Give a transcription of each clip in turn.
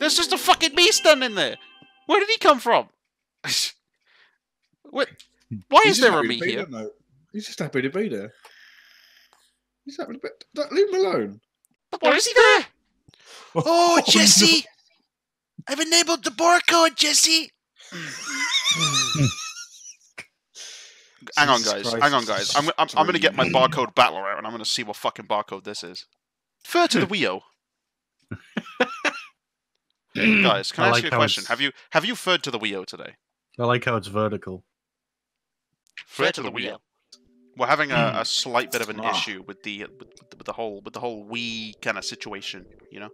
There's just a fucking me standing there. Where did he come from? what? Why He's is there a happy me here? there. He's just happy to be there. He's happy to be. Don't- Leave him alone. Why is he there? Oh, oh no. Jesse! I've enabled the barcode, Jesse! Hang on, guys. Christ, Hang on, guys. I'm, I'm, I'm going to get my barcode battler out, and I'm going to see what fucking barcode this is. Fur to the. Wii Guys, can I, I ask like you a question? it's- Have you have you furred to the Wii today? I like how it's vertical. Fur to the Wii We're having a, Hmm. a slight bit of an Ah. issue with the with, the- with the whole with the whole Wii kind of situation. You know.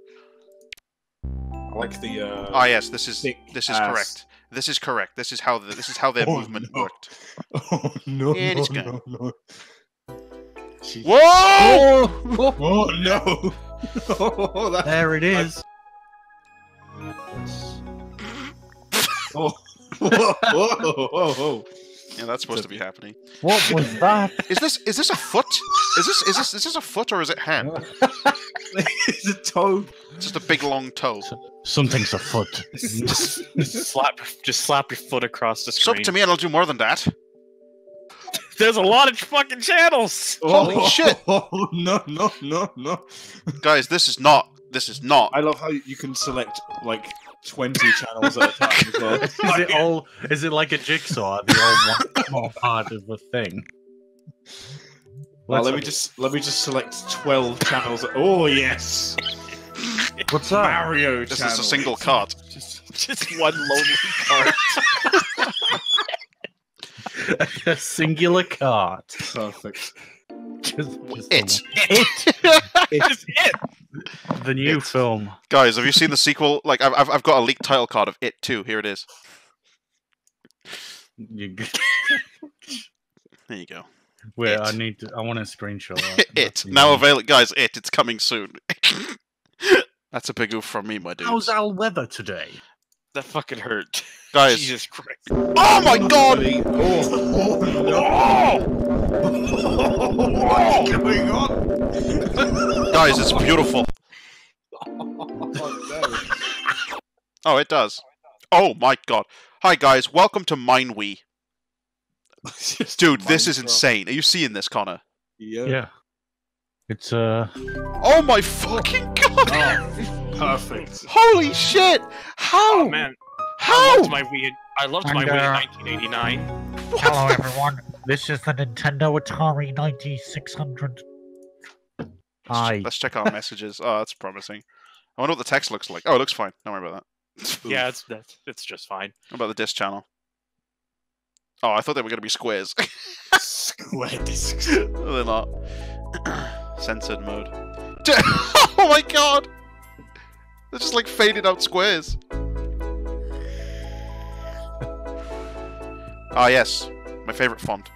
I like the. Uh, Ah, yes. This is this is ass. correct. This is correct. This is how the, this is how their Oh, movement no. worked. Oh no! Yeah, no, it's good. no, no. Jesus. Whoa! Oh no! oh, There it is. Whoa, whoa, whoa, whoa, whoa. Yeah, that's supposed to be happening. What was that? Is this is this a foot? Is this is this is this a foot or is it hand? it's a toe. It's just a big long toe. Something's afoot. just, just slap, just slap your foot across the Sub screen. to me and I'll do more than that. There's a lot of fucking channels. Holy oh, shit. Oh no, no, no, no. Guys, this is not this is not I love how you can select like 20 channels at a time as well. is it all? Is it like a jigsaw? Are they all one small part of the thing? Well, let me just let me just select 12 channels. Oh yes. What's that? Mario this channel. is a single cart. Just one lonely card. a singular cart. Perfect. Just, just It. the one. It. Just it. The new It. film. Guys, have you seen the sequel? Like I've I've, I've got a leaked title card of it too. Here it is. There you go. wait, It. I need to. I want a screenshot. that. it now amazing. available, guys. It it's coming soon. That's a big oof from me, my dude. How's our weather today? That fucking hurt. Guys, Jesus Christ. oh my god! Oh, oh no. Oh! What's going on? Guys, it's beautiful. Oh, Oh, it does. Oh my god. Hi guys, welcome to MineWe. no. Just Dude, this is Minecraft. insane. Are you seeing this, Connor? Yeah. Yeah. It's uh. Oh my fucking god! Oh, perfect. Holy shit! How? Oh man, I How? loved my Wii. I loved my And, Wii in uh, 1989. What Hello, everyone. This is the Nintendo Atari 9600. Hi. Let's check our messages. Oh, that's promising. I wonder what the text looks like. Oh, it looks fine. Don't worry about that. Yeah, it's that's it's just fine. What about the disc channel? Oh, I thought they were going to be squares. Square discs. No, They're not. Censored mode. oh my god! They're just like faded out squares. Ah, yes. My favorite font.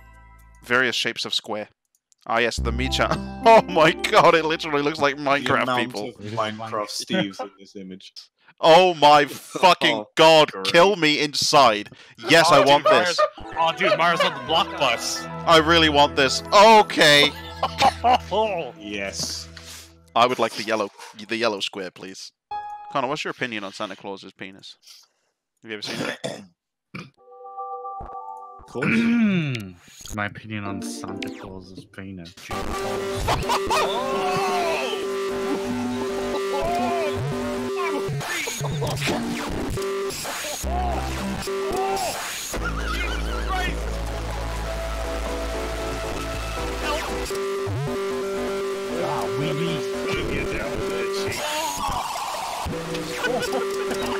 Various shapes of square. Ah, yes, the me channel. Oh my god, it literally looks like Minecraft people. of Minecraft Steve's in this image. Oh my fucking Oh, god, great. kill me inside. Yes, Oh, I dude, want this. Mario's- Oh, dude, Mario's on the block bus. I really want this. Okay. Oh, Yes. I would like the yellow the yellow square, please. Connor, what's your opinion on Santa Claus's penis? Have you ever seen it? Of course. My opinion on Santa Claus's penis. Ah, we need. That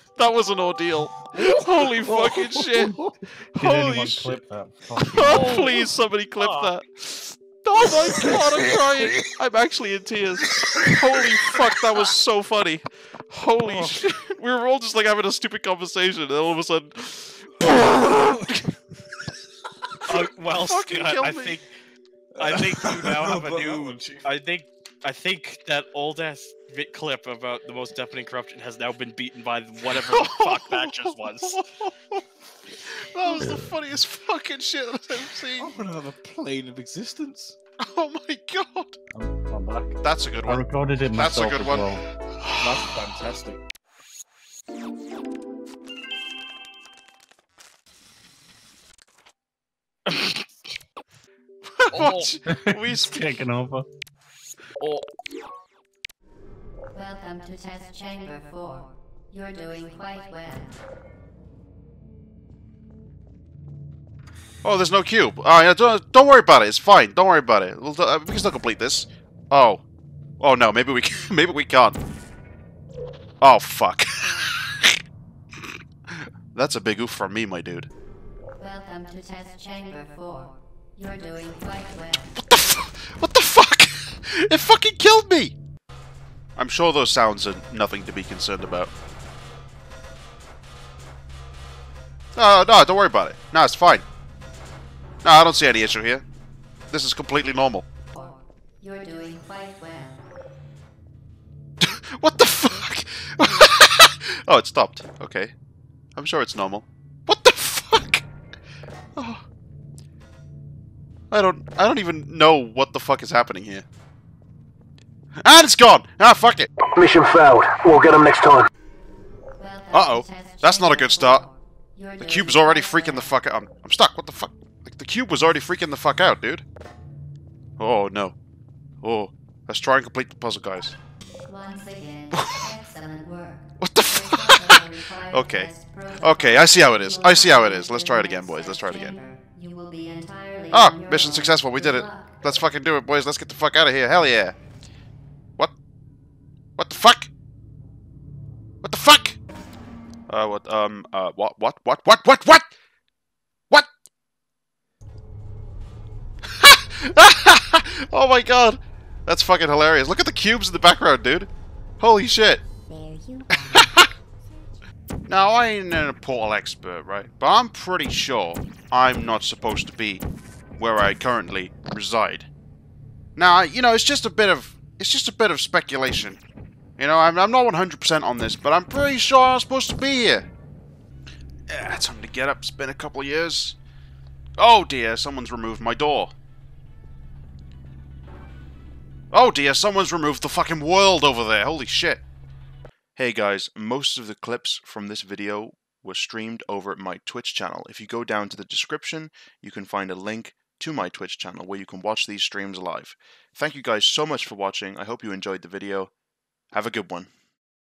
was an ordeal. Holy fucking shit. Did Holy shit. clip that? Oh, please, somebody clip Oh. that. Oh my god, I'm crying. I'm actually in tears. Holy fuck, that was so funny. Holy Oh. shit. We were all just like having a stupid conversation, and all of a sudden. Uh, well, Fucking Scott, I think I think you now have a new. I think I think that old ass vid clip about the most deafening corruption has now been beaten by whatever the fuck that just was. That was the funniest fucking shit I've ever seen. I'm on another plane of existence. Oh my god. I'm, I'm back. That's a good one. I one. recorded it myself. That's a good one. well. That's fantastic. What? we It's speak. taken over. Oh, Welcome to Test Chamber 4. You're doing quite well. Oh, there's no cube. Oh, yeah, don't, don't worry about it. It's fine. Don't worry about it. We'll, uh, we can still complete this. Oh. Oh no, maybe we can, maybe we can't. Oh fuck. That's a big oof from me, my dude. Welcome to Test Chamber 4. You're doing quite well. What the What the? It fucking killed me. I'm sure those sounds are nothing to be concerned about. No, no, don't worry about it. No, it's fine. No, I don't see any issue here. This is completely normal. You're doing quite well. What the fuck? oh, it stopped. Okay. I'm sure it's normal. What the fuck? Oh. I don't I don't even know what the fuck is happening here. And it's gone! Ah, fuck it! Mission failed. We'll get them next time. Uh-oh. That's not a good start. The cube's already freaking the fuck out. I'm, I'm stuck. What the fuck? Like, the cube was already freaking the fuck out, dude. Oh, no. Oh. Let's try and complete the puzzle, guys. Again. What the fuck? Okay. Okay, I see how it is. I see how it is. Let's try it again, boys. Let's try it again. Ah, mission successful. We did it. Let's fucking do it, boys. Let's get the fuck out of here. Hell yeah. Uh, what, um, uh, what, what, what, what, what, what? What? oh my god. That's fucking hilarious. Look at the cubes in the background, dude. Holy shit. Now, I ain't an portal expert, right? But I'm pretty sure I'm not supposed to be where I currently reside. Now, you know, it's just a bit of it's just a bit of speculation. You know, I'm, I'm not 100% on this, but I'm pretty sure I'm supposed to be here. Yeah, time to get up. It's been a couple of years. Oh dear, someone's removed my door. Oh dear, someone's removed the fucking world over there. Holy shit. Hey guys, most of the clips from this video were streamed over at my Twitch channel. If you go down to the description, you can find a link to my Twitch channel where you can watch these streams live. Thank you guys so much for watching. I hope you enjoyed the video. Have a good one.